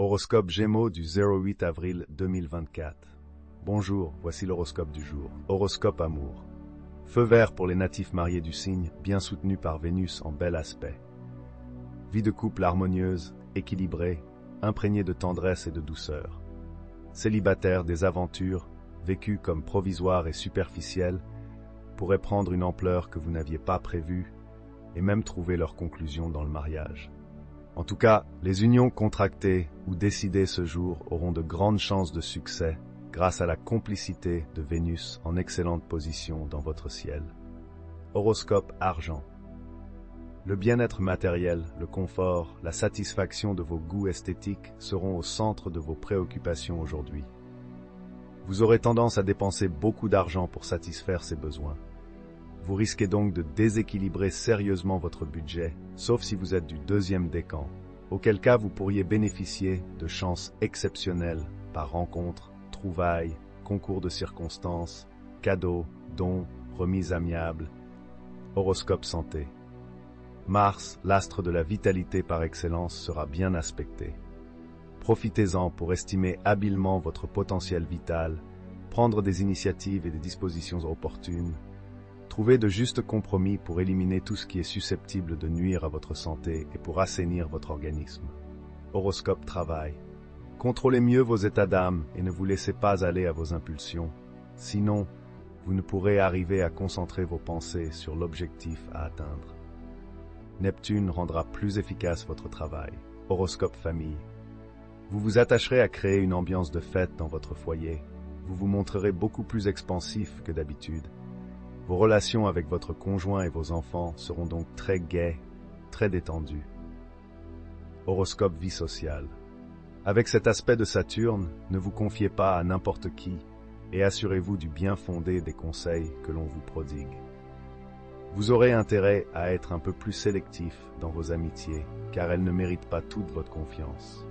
Horoscope Gémeaux du 08 avril 2024. Bonjour, voici l'horoscope du jour. Horoscope amour. Feu vert pour les natifs mariés du signe, bien soutenus par Vénus en bel aspect. Vie de couple harmonieuse, équilibrée, imprégnée de tendresse et de douceur. Célibataire des aventures, vécues comme provisoires et superficielles, pourraient prendre une ampleur que vous n'aviez pas prévue et même trouver leur conclusion dans le mariage. En tout cas, les unions contractées ou décidées ce jour auront de grandes chances de succès grâce à la complicité de Vénus en excellente position dans votre ciel. Horoscope argent. Le bien-être matériel, le confort, la satisfaction de vos goûts esthétiques seront au centre de vos préoccupations aujourd'hui. Vous aurez tendance à dépenser beaucoup d'argent pour satisfaire ces besoins. Vous risquez donc de déséquilibrer sérieusement votre budget, sauf si vous êtes du deuxième décan, auquel cas vous pourriez bénéficier de chances exceptionnelles par rencontres, trouvailles, concours de circonstances, cadeaux, dons, remises amiables. Horoscope santé. Mars, l'astre de la vitalité par excellence, sera bien aspecté. Profitez-en pour estimer habilement votre potentiel vital, prendre des initiatives et des dispositions opportunes, Trouvez de justes compromis pour éliminer tout ce qui est susceptible de nuire à votre santé et pour assainir votre organisme. Horoscope travail. Contrôlez mieux vos états d'âme et ne vous laissez pas aller à vos impulsions. Sinon, vous ne pourrez arriver à concentrer vos pensées sur l'objectif à atteindre. Neptune rendra plus efficace votre travail. Horoscope famille. Vous vous attacherez à créer une ambiance de fête dans votre foyer. Vous vous montrerez beaucoup plus expansif que d'habitude vos relations avec votre conjoint et vos enfants seront donc très gaies, très détendues. Horoscope vie sociale. Avec cet aspect de Saturne, ne vous confiez pas à n'importe qui et assurez-vous du bien fondé des conseils que l'on vous prodigue. Vous aurez intérêt à être un peu plus sélectif dans vos amitiés, car elles ne méritent pas toute votre confiance.